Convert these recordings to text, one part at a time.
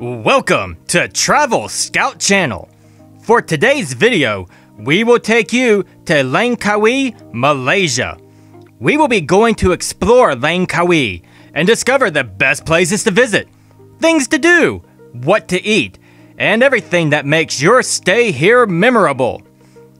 Welcome to Travel Scout Channel. For today's video, we will take you to Langkawi, Malaysia. We will be going to explore Langkawi and discover the best places to visit, things to do, what to eat, and everything that makes your stay here memorable.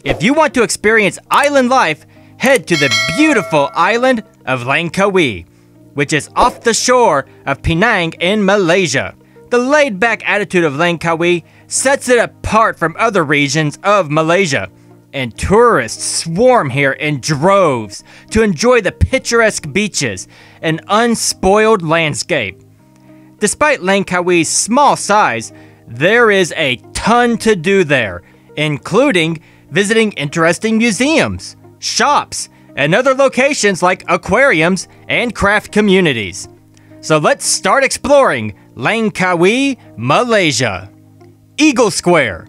If you want to experience island life, head to the beautiful island of Langkawi, which is off the shore of Penang in Malaysia. The laid back attitude of Langkawi sets it apart from other regions of Malaysia, and tourists swarm here in droves to enjoy the picturesque beaches and unspoiled landscape. Despite Langkawi's small size, there is a ton to do there, including visiting interesting museums, shops, and other locations like aquariums and craft communities. So let's start exploring Langkawi, Malaysia. Eagle Square.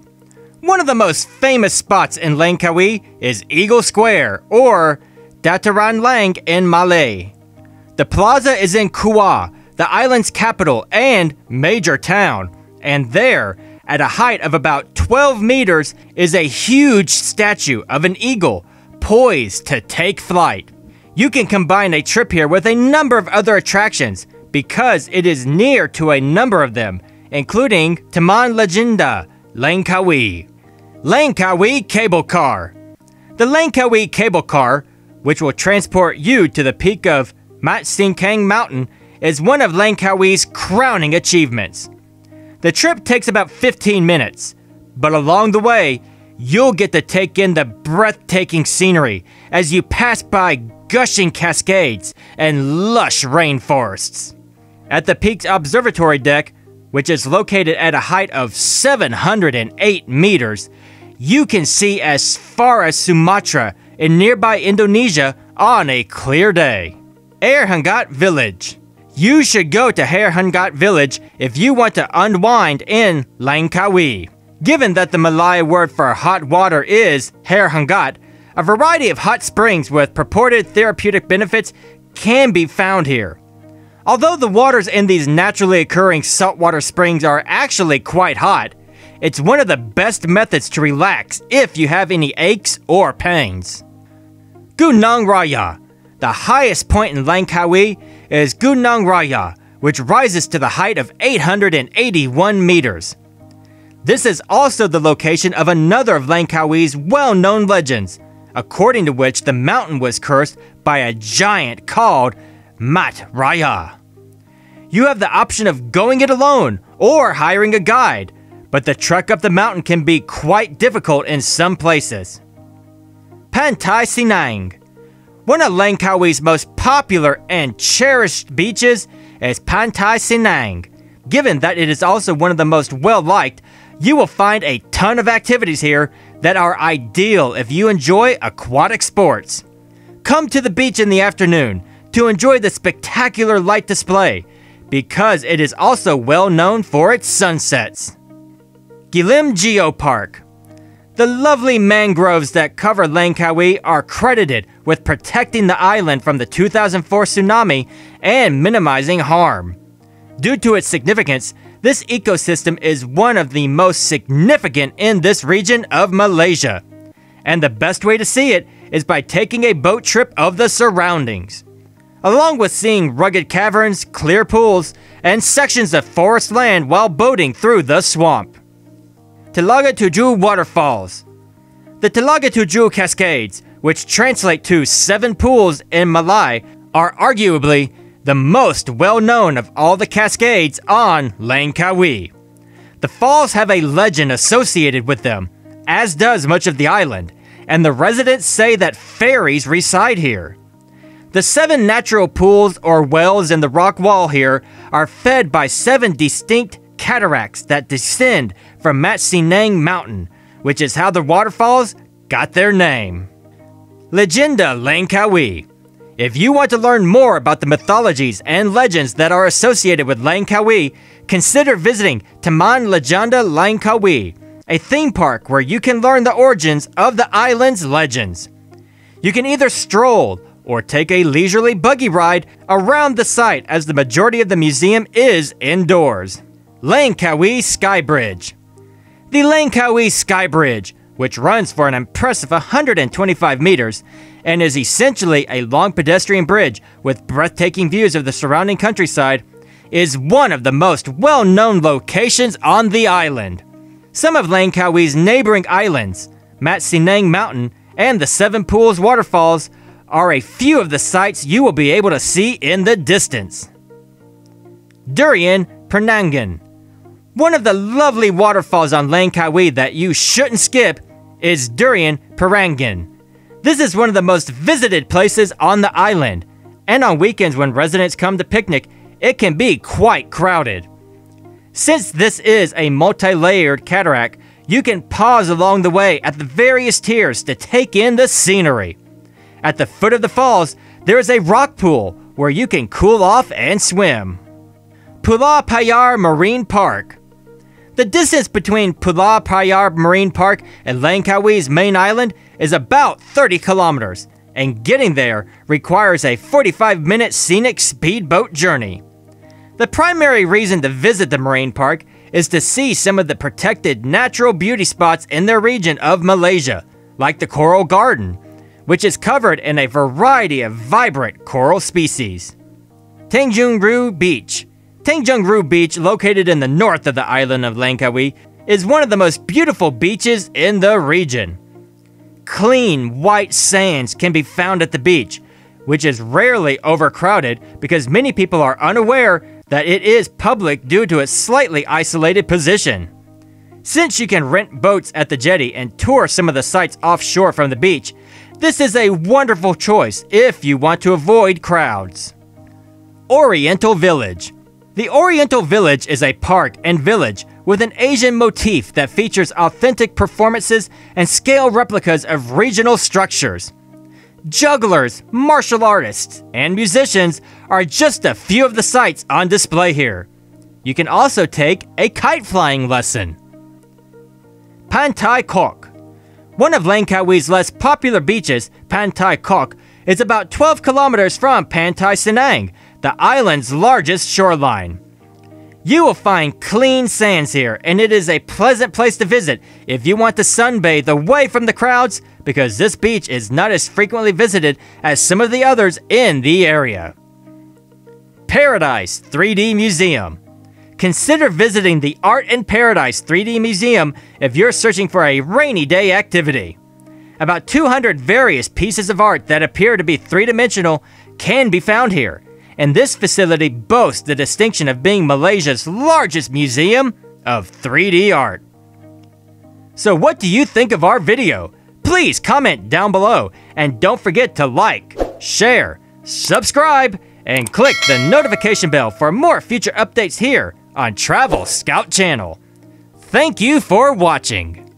One of the most famous spots in Langkawi is Eagle Square, or Dataran Lang in Malay. The plaza is in Kuah, the island's capital and major town, and there, at a height of about 12 meters, is a huge statue of an eagle poised to take flight. You can combine a trip here with a number of other attractions because it is near to a number of them, including Taman Legenda, Langkawi. Langkawi Cable Car. The Langkawi Cable Car, which will transport you to the peak of Mat Cincang Mountain, is one of Langkawi's crowning achievements. The trip takes about 15 minutes, but along the way, you'll get to take in the breathtaking scenery as you pass by gushing cascades and lush rainforests. At the peak's observatory deck, which is located at a height of 708 meters, you can see as far as Sumatra in nearby Indonesia on a clear day. Air Hangat Village. You should go to Air Hangat Village if you want to unwind in Langkawi. Given that the Malay word for hot water is Air Hangat, a variety of hot springs with purported therapeutic benefits can be found here. Although the waters in these naturally occurring saltwater springs are actually quite hot, it's one of the best methods to relax if you have any aches or pains. Gunung Raya. The highest point in Langkawi is Gunung Raya, which rises to the height of 881 meters. This is also the location of another of Langkawi's well known legends, according to which the mountain was cursed by a giant called Mat Raya. You have the option of going it alone or hiring a guide, but the trek up the mountain can be quite difficult in some places. Pantai Cenang. One of Langkawi's most popular and cherished beaches is Pantai Cenang. Given that it is also one of the most well liked, you will find a ton of activities here that are ideal if you enjoy aquatic sports. Come to the beach in the afternoon to enjoy the spectacular light display because it is also well known for its sunsets. Kilim Geopark. The lovely mangroves that cover Langkawi are credited with protecting the island from the 2004 tsunami and minimizing harm. Due to its significance, this ecosystem is one of the most significant in this region of Malaysia. And the best way to see it is by taking a boat trip of the surroundings along with seeing rugged caverns, clear pools, and sections of forest land while boating through the swamp. Telaga Tujuh Waterfalls The Telaga Tujuh Cascades, which translate to seven pools in Malay, are arguably the most well known of all the cascades on Langkawi. The falls have a legend associated with them, as does much of the island, and the residents say that fairies reside here. The seven natural pools or wells in the rock wall here are fed by seven distinct cataracts that descend from Mat Cincang Mountain, which is how the waterfalls got their name. Legenda Langkawi. If you want to learn more about the mythologies and legends that are associated with Langkawi, consider visiting Taman Legenda Langkawi, a theme park where you can learn the origins of the island's legends. You can either stroll or take a leisurely buggy ride around the site as the majority of the museum is indoors. Langkawi Sky Bridge. The Langkawi Sky Bridge, which runs for an impressive 125 meters and is essentially a long pedestrian bridge with breathtaking views of the surrounding countryside, is one of the most well known locations on the island. Some of Langkawi's neighboring islands, Mat Cincang Mountain and the Seven Pools Waterfalls, are a few of the sights you will be able to see in the distance. Durian Perangin. One of the lovely waterfalls on Langkawi that you shouldn't skip is Durian Perangin. This is one of the most visited places on the island, and on weekends when residents come to picnic, it can be quite crowded. Since this is a multi-layered cataract, you can pause along the way at the various tiers to take in the scenery. At the foot of the falls, there is a rock pool where you can cool off and swim. Pulau Payar Marine Park. The distance between Pulau Payar Marine Park and Langkawi's main island is about 30 kilometers, and getting there requires a 45 minute scenic speedboat journey. The primary reason to visit the marine park is to see some of the protected natural beauty spots in their region of Malaysia, like the Coral Garden, which is covered in a variety of vibrant coral species. Tanjung Rhu Beach. Tanjung Rhu Beach, located in the north of the island of Langkawi, is one of the most beautiful beaches in the region. Clean, white sands can be found at the beach, which is rarely overcrowded because many people are unaware that it is public due to its slightly isolated position. Since you can rent boats at the jetty and tour some of the sites offshore from the beach, this is a wonderful choice if you want to avoid crowds. Oriental Village The Oriental Village is a park and village with an Asian motif that features authentic performances and scale replicas of regional structures. Jugglers, martial artists, and musicians are just a few of the sights on display here. You can also take a kite flying lesson. Pantai Kok one of Langkawi's less popular beaches, Pantai Kok, is about 12 kilometers from Pantai Cenang, the island's largest shoreline. You will find clean sands here, and it is a pleasant place to visit if you want to sunbathe away from the crowds because this beach is not as frequently visited as some of the others in the area. Paradise 3D Museum Consider visiting the Art in Paradise 3D Museum if you're searching for a rainy day activity. About 200 various pieces of art that appear to be three-dimensional can be found here, and this facility boasts the distinction of being Malaysia's largest museum of 3D art. So what do you think of our video? Please comment down below, and don't forget to like, share, subscribe, and click the notification bell for more future updates here on Travel Scout Channel. Thank you for watching.